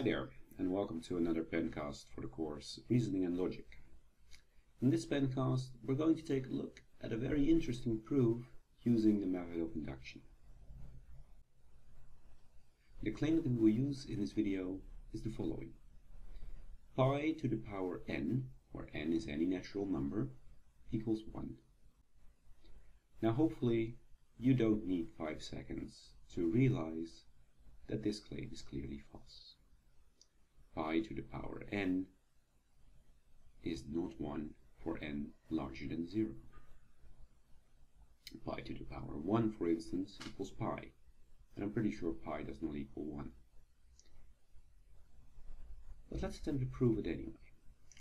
Hi there, and welcome to another pencast for the course Reasoning and Logic. In this pencast, we're going to take a look at a very interesting proof using the method of induction. The claim that we will use in this video is the following. Pi to the power n, where n is any natural number, equals 1. Now hopefully you don't need 5 seconds to realize that this claim is clearly false. Pi to the power n is not 1 for n larger than 0. Pi to the power 1, for instance, equals pi. And I'm pretty sure pi does not equal 1. But let's attempt to prove it anyway.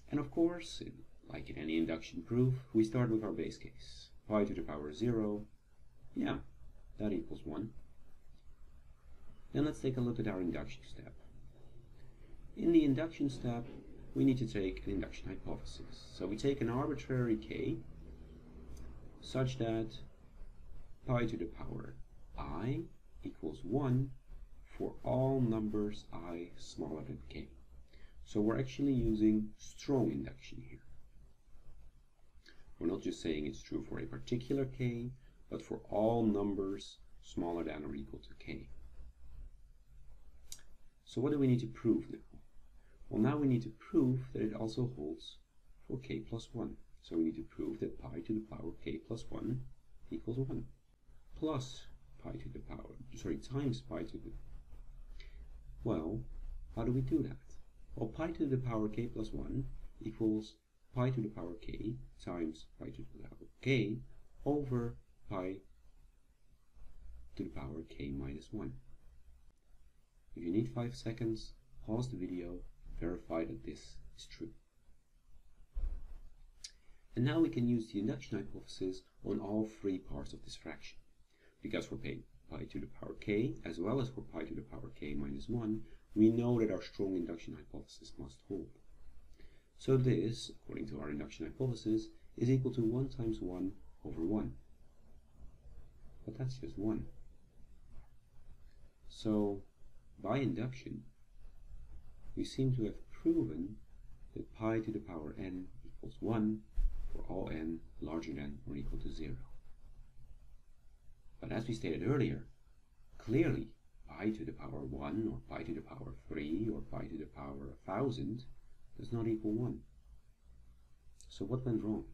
And of course, in, like in any induction proof, we start with our base case. Pi to the power 0, yeah, that equals 1. Then let's take a look at our induction step. In the induction step, we need to take an induction hypothesis. So we take an arbitrary k such that pi to the power i equals 1 for all numbers i smaller than k. So we're actually using strong induction here. We're not just saying it's true for a particular k, but for all numbers smaller than or equal to k. So what do we need to prove now? Well, now we need to prove that it also holds for k plus 1. So we need to prove that pi to the power k plus 1 equals 1 plus pi to the power, sorry, times pi to the, well, how do we do that? Well, pi to the power k plus 1 equals pi to the power k times pi to the power k over pi to the power k minus 1. If you need 5 seconds, pause the video verify that this is true. And now we can use the induction hypothesis on all three parts of this fraction. Because for pi to the power k, as well as for pi to the power k minus 1, we know that our strong induction hypothesis must hold. So this, according to our induction hypothesis, is equal to 1 times 1 over 1. But that's just 1. So, by induction, we seem to have proven that pi to the power n equals 1 for all n larger than or equal to 0. But as we stated earlier, clearly pi to the power 1 or pi to the power 3 or pi to the power 1000 does not equal 1. So what went wrong?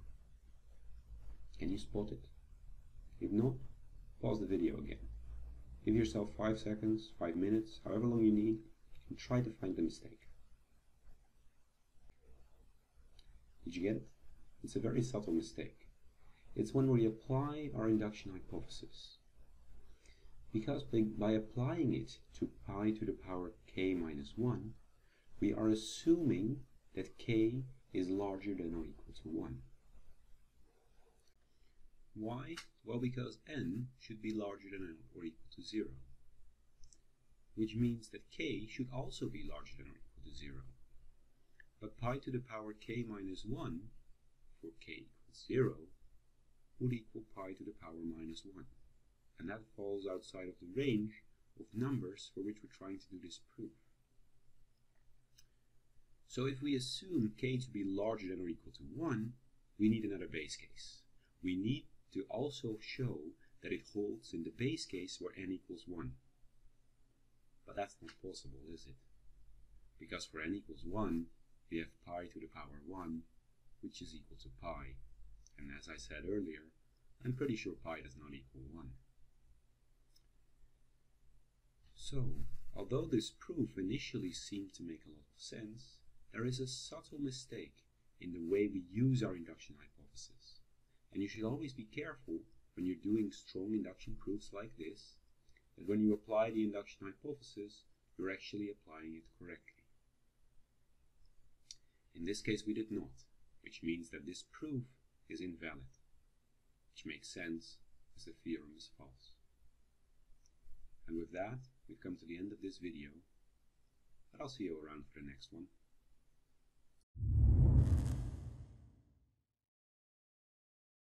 Can you spot it? If not, pause the video again. Give yourself 5 seconds, 5 minutes, however long you need, and try to find the mistake. Did you get it? It's a very subtle mistake. It's when we apply our induction hypothesis. Because by, by applying it to pi to the power k minus 1, we are assuming that k is larger than or equal to 1. Why? Well, because n should be larger than or equal to 0 which means that k should also be larger than or equal to 0. But pi to the power k minus 1 for k equals 0 would equal pi to the power minus 1. And that falls outside of the range of numbers for which we're trying to do this proof. So if we assume k to be larger than or equal to 1, we need another base case. We need to also show that it holds in the base case where n equals 1. But that's not possible, is it? Because for n equals 1, we have pi to the power 1, which is equal to pi. And as I said earlier, I'm pretty sure pi does not equal 1. So, although this proof initially seemed to make a lot of sense, there is a subtle mistake in the way we use our induction hypothesis. And you should always be careful when you're doing strong induction proofs like this that when you apply the induction hypothesis, you're actually applying it correctly. In this case, we did not, which means that this proof is invalid, which makes sense as the theorem is false. And with that, we've come to the end of this video, but I'll see you around for the next one.